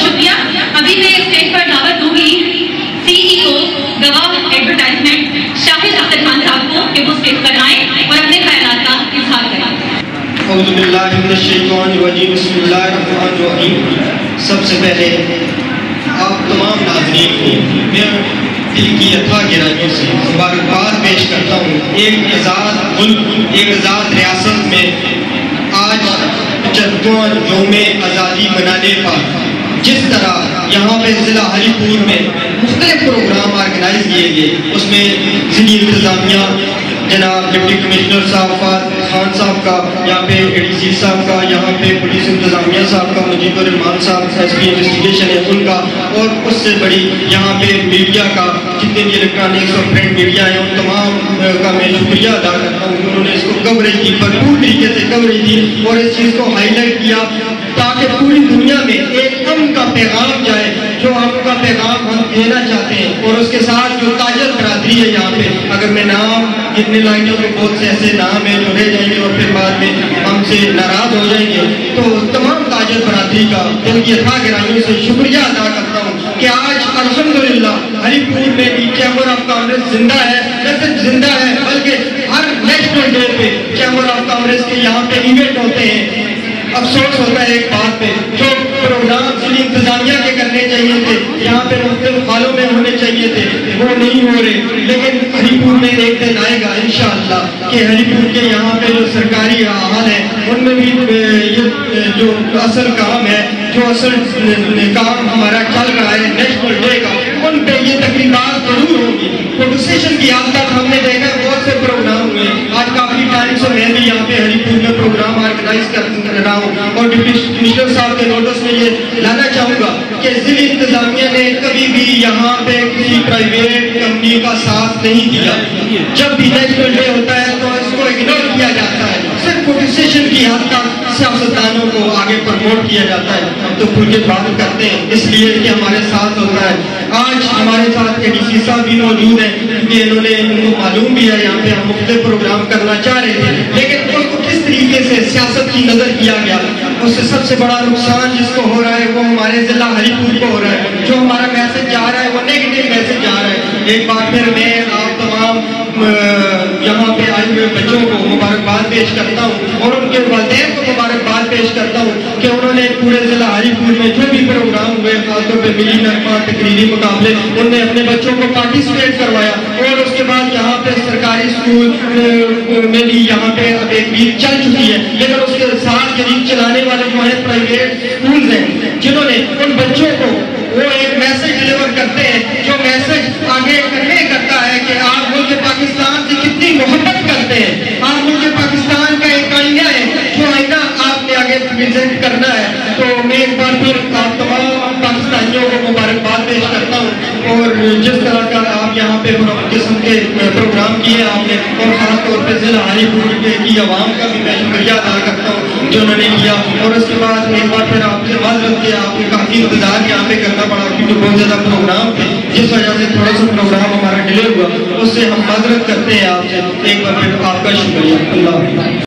शुक्रिया। अभी मैं स्टेज पर दावत दूँगी सीईओ गवाह एडवर्टाइजमेंट शाहिद अख्तर खान साहब को कि वो स्टेज पर आए और अपने ख्याल का इजहार करें। सबसे पहले आप तमाम नाजरीन को मैं दिल की यथा गिराइयों से मुबारकबाद पेश करता हूँ। एक आज़ाद मुल्क, एक आज़ाद रियासत में आज पचहत्तवा योम आज़ादी मनाने का जिस तरह यहाँ पे ज़िला हरीपुर में मुख्तलिफ़ प्रोग्राम ऑर्गेनाइज किए गए, उसमें ज़िली इंतज़ामिया, जनाब डिप्टी कमिश्नर साहब खान साहब का, यहाँ पे एडीसी साहब का, यहाँ पे पुलिस इंतजामिया साहब का मुजीबरमान साहब एस पी इन्वेस्टिगेशन है उनका, और उससे बड़ी यहाँ पे मीडिया का, जितने भी इलेक्ट्रॉनिक्स और प्रिंट मीडिया है, उन तमाम का मैं शुक्रिया अदा करता हूँ उन्होंने इसको कवरेज की भरपूर तरीके से कवरेज दी, और इस चीज़ को हाईलाइट किया। ताकि पूरी दुनिया में एक अम का पैगाम जाए जो आपका पैगाम हम देना चाहते हैं। और उसके साथ जो ताजर बरादरी है यहाँ पे, अगर मैं नाम गिनने लाएँगे तो बहुत से ऐसे नाम है जो रह जाएँगे और फिर बाद में हमसे नाराज़ हो जाएँगे। तो तमाम ताजर बरादरी का दिल की अथा गहराइयों से शुक्रिया अदा करता हूँ कि आज अलहमदुल्ला हरिपुर में भी चैम्बर ऑफ़ कांग्रेस ज़िंदा है, न सिर्फ़ ज़िंदा है, बल्कि हर नेशनल डे पे चैम्बर ऑफ़ कांग्रेस के यहाँ पे इवेंट होते हैं। अफसोस होता है एक बात पे, जो प्रोग्राम जिली इंतजामिया के करने चाहिए थे, यहाँ पे मुख्तु हालों में होने चाहिए थे, वो नहीं हो रहे। लेकिन हरिपुर में एक दिन आएगा इन कि हरिपुर के यहाँ पे जो सरकारी हाल है, उनमें भी ये जो असल काम है, जो असल काम हमारा चल रहा है नेशनल डे का, उन पे ये तकरीबा ज़रूर होगी। प्रोडक्शन की आज तक हमने देखा, बहुत से प्रोग्राम हुए। आज काफ़ी टाइम से मैं भी यहाँ पे ऑर्गेनाइज कर रहा हूँ? और डिप्टी कमिश्नर साहब के नोटिस में ये लाना चाहूँगा कि ज़िले इंतजामिया ने कभी भी यहाँ पे किसी प्राइवेट कंपनी का साथ नहीं दिया। जब भी नेशनल डे होता है तो इसको इग्नोर किया जाता है। सिर्फ़ प्रोडक्शन की हद तक सियासतदानों को आगे प्रमोट किया जाता है। तो खुल के बात करते हैं, इसलिए कि हमारे साथ होता है। आज हमारे साथ एडीसी साहब भी मौजूद हैं, क्योंकि इन्होंने इनको मालूम भी है, यहाँ पे हम मुख्त प्रोग्राम करना चाह रहे थे। लेकिन से सियासत की नज़र किया गया। उससे सबसे बड़ा नुकसान जिसको हो रहा है वो हमारे जिला हरिपुर को हो रहा है। जो हमारा मैसेज जा रहा है, वो नेगेटिव मैसेज जा रहा है। एक बार फिर मैं आप तमाम यहाँ पे आए हुए बच्चों को मुबारकबाद पेश करता हूँ और उनके वाले को मुबारकबाद पेश करता हूँ कि उन्होंने पूरे जिला हरिपुर में जो भी प्रोग्राम हुए खासतौर पर मिली नरमा तकरीरी मुकाबले, उनने अपने बच्चों को पार्टिसिपेट करवाया और उसके बाद यहाँ पे सरकारी स्कूल में भी यहाँ पे अब एक चल चुकी है। लेकिन उसके साथ ये चलाने वाले जो है प्राइवेट स्कूल हैं, जिन्होंने उन बच्चों को वो एक मैसेज डिलीवर करते हैं, जो मैसेज आगे कन्वे करता है कि आप मुल्क पाकिस्तान से कितनी मोहब्बत करते हैं। आप मुल्क पाकिस्तान का एक आईना है, जो आईना आपने आगे प्रेजेंट करना है। तो मैं एक बार फिर आप तमाम पाकिस्तानियों को मुबारकबाद पेश करता हूँ। और जिस तरह आप यहाँ पे किस्म के प्रोग्राम किए, आपने और खासतौर पर जिला हरीपुर के की आवाम का भी मैं शुक्रिया अदा करता हूँ जो उन्होंने किया। और उसके बाद एक बार फिर आपसे माजरत किया, आपने काफ़ी इंतज़ार यहाँ पे करना पड़ा क्योंकि बहुत ज़्यादा प्रोग्राम थे, जिस वजह से थोड़ा सा प्रोग्राम हमारा डिले हुआ। उससे हम माजरत करते हैं आपसे, एक बार फिर आपका शुक्रिया। अल्लाह